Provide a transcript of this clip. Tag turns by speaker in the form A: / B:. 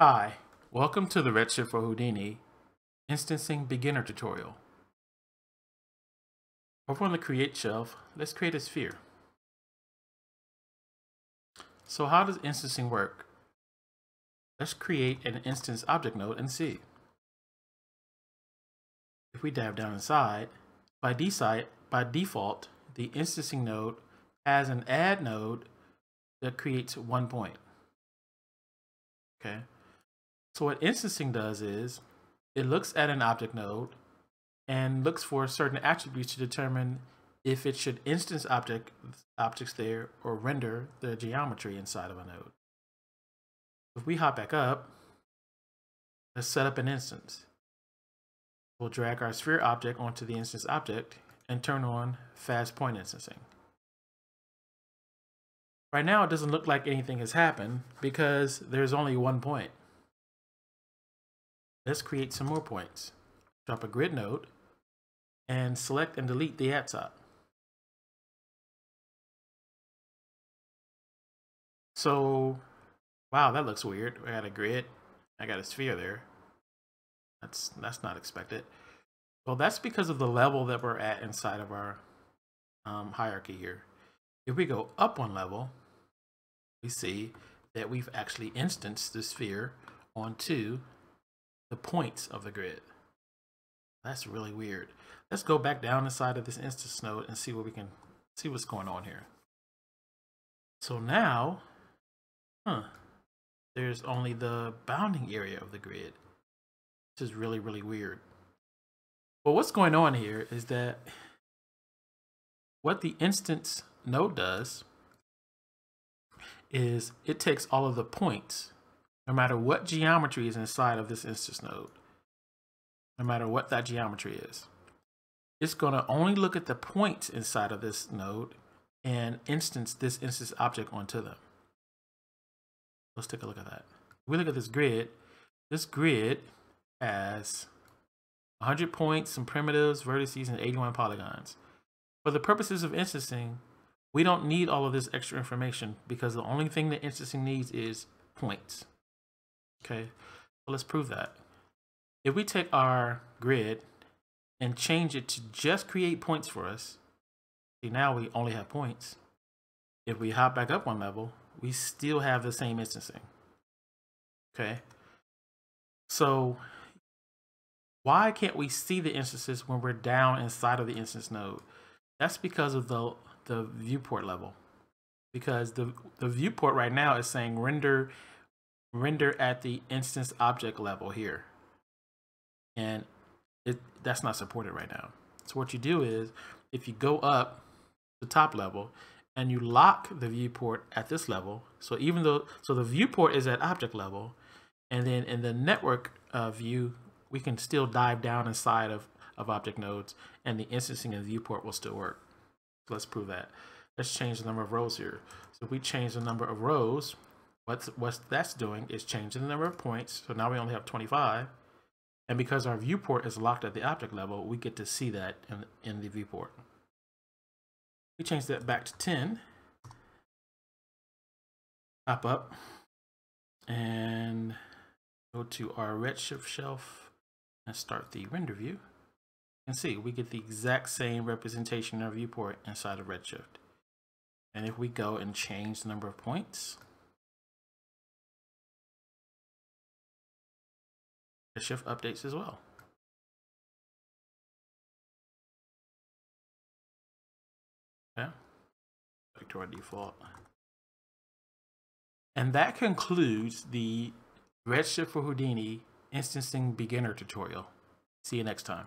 A: Hi, welcome to the Redshift for Houdini instancing beginner tutorial. Over on the create shelf, let's create a sphere. So how does instancing work? Let's create an instance object node and see. If we dive down inside, by, by default, the instancing node has an add node that creates one point. Okay. So what instancing does is it looks at an object node and looks for certain attributes to determine if it should instance object objects there or render the geometry inside of a node. If we hop back up, let's set up an instance. We'll drag our sphere object onto the instance object and turn on fast point instancing. Right now, it doesn't look like anything has happened because there's only one point. Let's create some more points. Drop a grid node and select and delete the at top. So, wow, that looks weird. I got a grid. I got a sphere there. That's that's not expected. Well, that's because of the level that we're at inside of our um, hierarchy here. If we go up one level, we see that we've actually instanced the sphere onto the points of the grid. That's really weird. Let's go back down inside of this instance node and see what we can see what's going on here. So now, huh, there's only the bounding area of the grid. This is really, really weird. But what's going on here is that what the instance node does is it takes all of the points no matter what geometry is inside of this instance node, no matter what that geometry is. It's going to only look at the points inside of this node and instance this instance object onto them. Let's take a look at that. we look at this grid. This grid has 100 points, some primitives, vertices, and 81 polygons. For the purposes of instancing, we don't need all of this extra information because the only thing that instancing needs is points. Okay, well, let's prove that. If we take our grid and change it to just create points for us, see now we only have points. If we hop back up one level, we still have the same instancing. Okay, so why can't we see the instances when we're down inside of the instance node? That's because of the, the viewport level. Because the, the viewport right now is saying render render at the instance object level here. And it that's not supported right now. So what you do is if you go up the top level and you lock the viewport at this level, so even though, so the viewport is at object level, and then in the network uh, view, we can still dive down inside of, of object nodes and the instancing and viewport will still work. Let's prove that. Let's change the number of rows here. So if we change the number of rows, What's, what that's doing is changing the number of points. So now we only have 25. And because our viewport is locked at the object level, we get to see that in, in the viewport. We change that back to 10. Pop up and go to our Redshift shelf and start the render view. And see, we get the exact same representation in our viewport inside of Redshift. And if we go and change the number of points, the shift updates as well. Yeah, back to our default. And that concludes the Redshift for Houdini instancing beginner tutorial. See you next time.